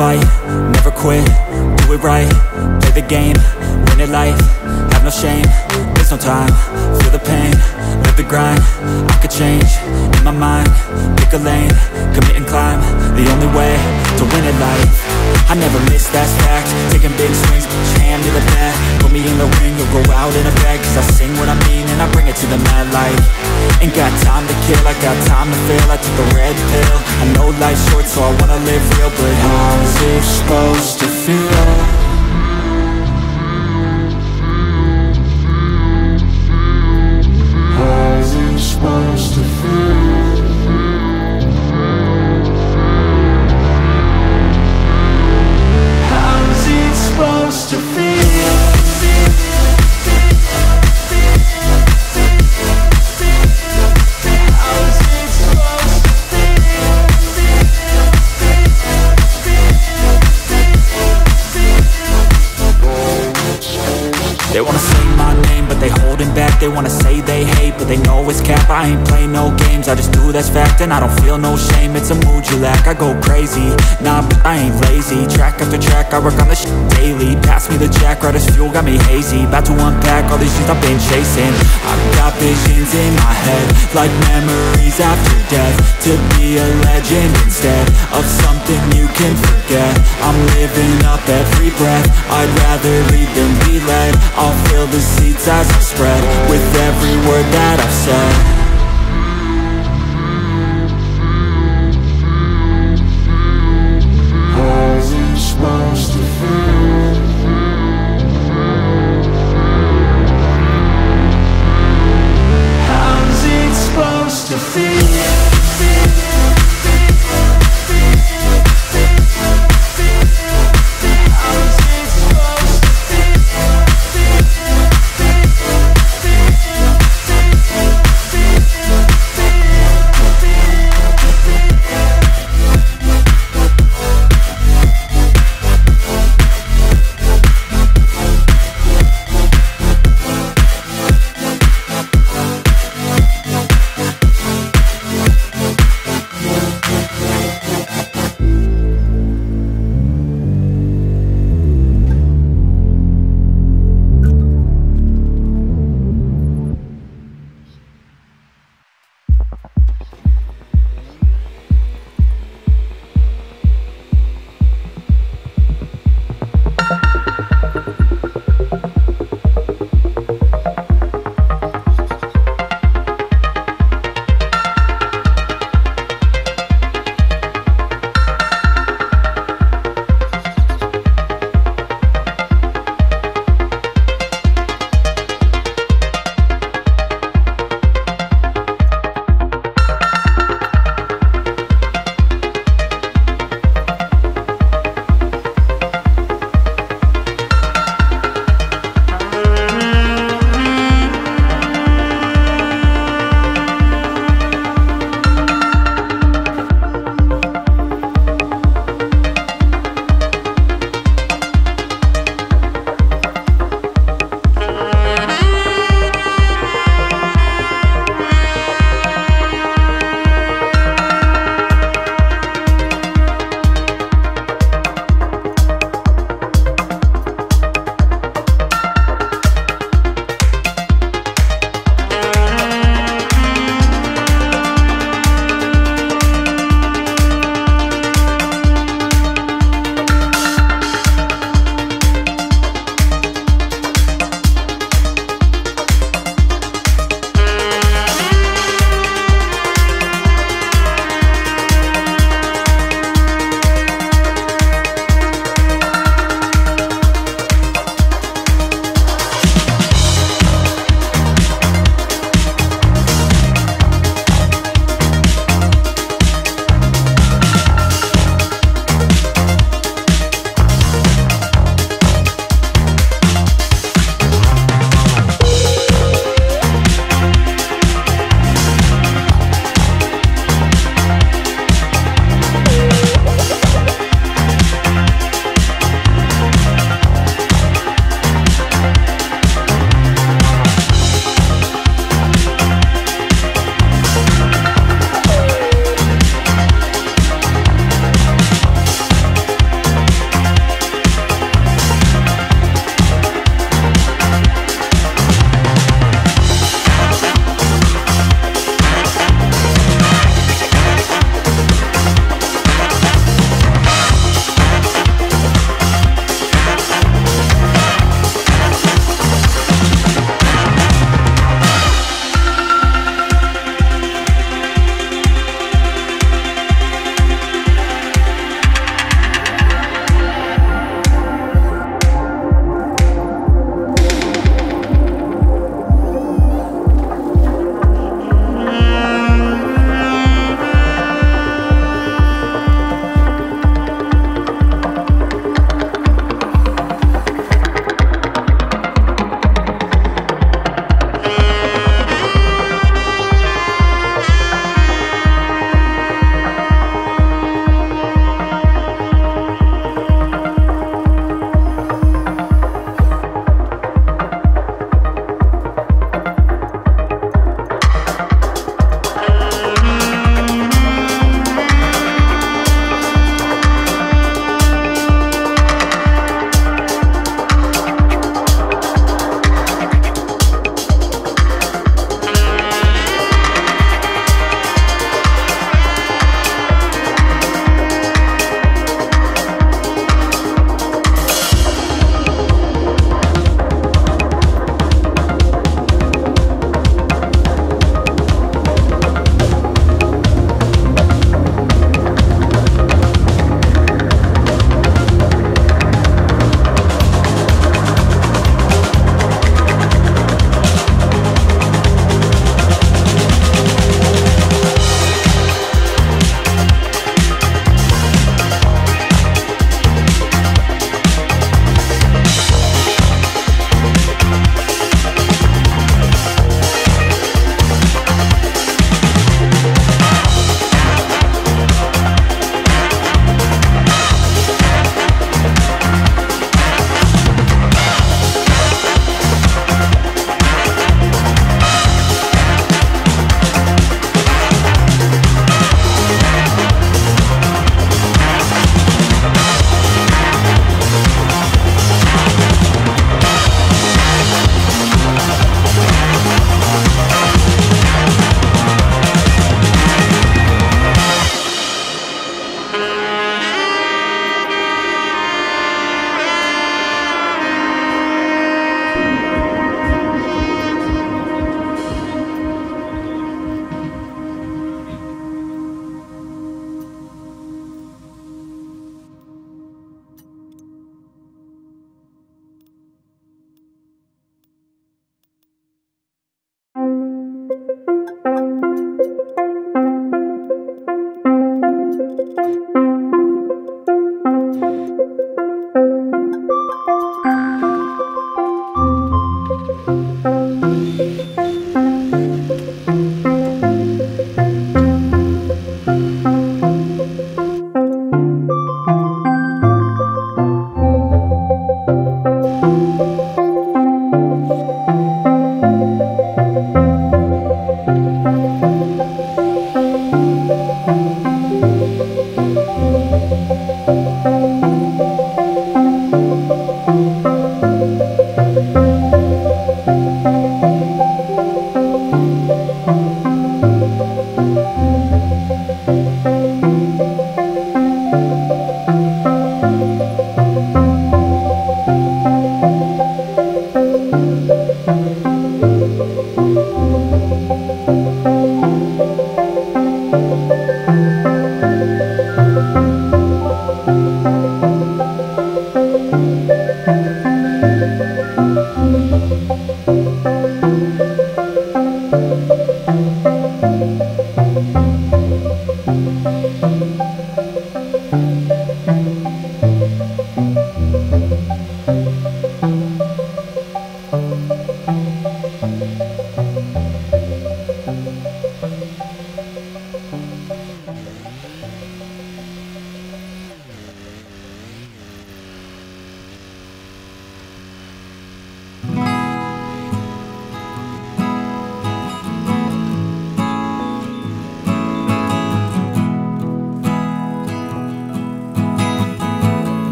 fight, never quit, do it right, play the game, win it life, have no shame, there's no time, feel the pain, live the grind, I could change, in my mind, pick a lane, commit and climb, the only way to win at life, I never miss, that's fact, taking big swings, hand to the put me in the ring, you'll go out in a bag, cause I sing what I mean and I bring it to the mad light, ain't got time to kill, I got time to feel, I took a red pill, I know life's short so I wanna live real, but how's it supposed to feel? Feel no shame, it's a mood you lack. I go crazy, nah, but I ain't lazy. Track after track, I work on the shit daily. Pass me the jack, right as fuel, got me hazy. About to unpack all these things I've been chasing. I've got visions in my head Like memories after death. To be a legend instead Of something you can forget. I'm living up every breath. I'd rather lead than be led. I'll fill the seats as I spread With every word that I've said